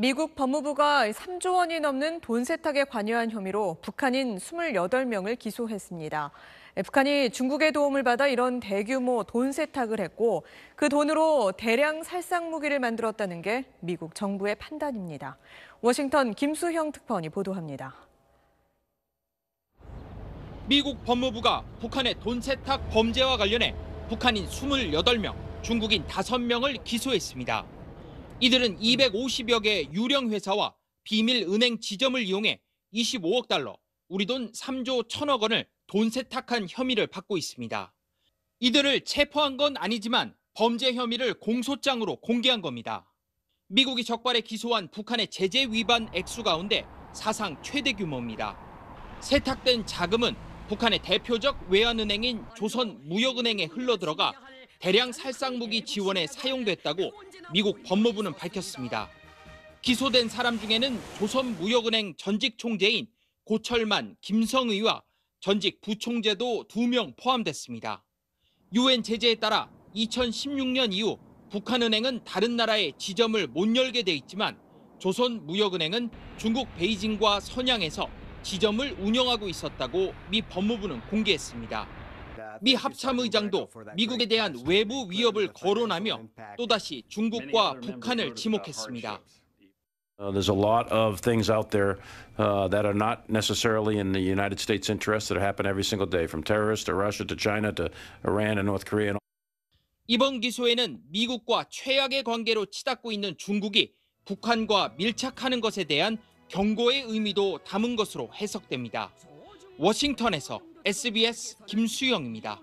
미국 법무부가 3조 원이 넘는 돈 세탁에 관여한 혐의로 북한인 28명을 기소했습니다. 북한이 중국의 도움을 받아 이런 대규모 돈 세탁을 했고 그 돈으로 대량 살상 무기를 만들었다는 게 미국 정부의 판단입니다. 워싱턴 김수형 특파원이 보도합니다. 미국 법무부가 북한의 돈 세탁 범죄와 관련해 북한인 28명, 중국인 5명을 기소했습니다. 이들은 250여 개 유령 회사와 비밀 은행 지점을 이용해 25억 달러, 우리 돈 3조 1천억 원을 돈 세탁한 혐의를 받고 있습니다. 이들을 체포한 건 아니지만 범죄 혐의를 공소장으로 공개한 겁니다. 미국이 적발에 기소한 북한의 제재 위반 액수 가운데 사상 최대 규모입니다. 세탁된 자금은 북한의 대표적 외환은행인 조선무역은행에 흘러들어가 대량 살상 무기 지원에 사용됐다고 미국 법무부는 밝혔습니다. 기소된 사람 중에는 조선무역은행 전직 총재인 고철만 김성의와 전직 부총재도 2명 포함됐습니다. 유엔 제재에 따라 2016년 이후 북한은행은 다른 나라에 지점을 못 열게 돼 있지만 조선무역은행은 중국 베이징과 선양에서 지점을 운영하고 있었다고 미 법무부는 공개했습니다. 미 합참의장도 미국에 대한 외부 위협을 거론하며 또다시 중국과 북한을 지목했습니다. Uh, there's a lot of things out there uh, that are not necessarily in the United States' interest that happen every single day, from terrorists to Russia to China to Iran and North Korea. 이번 기소에는 미국과 최악의 관계로 치닫고 있는 중국이 북한과 밀착하는 것에 대한 경고의 의미도 담은 것으로 해석됩니다. 워싱턴에서 SBS 김수영입니다.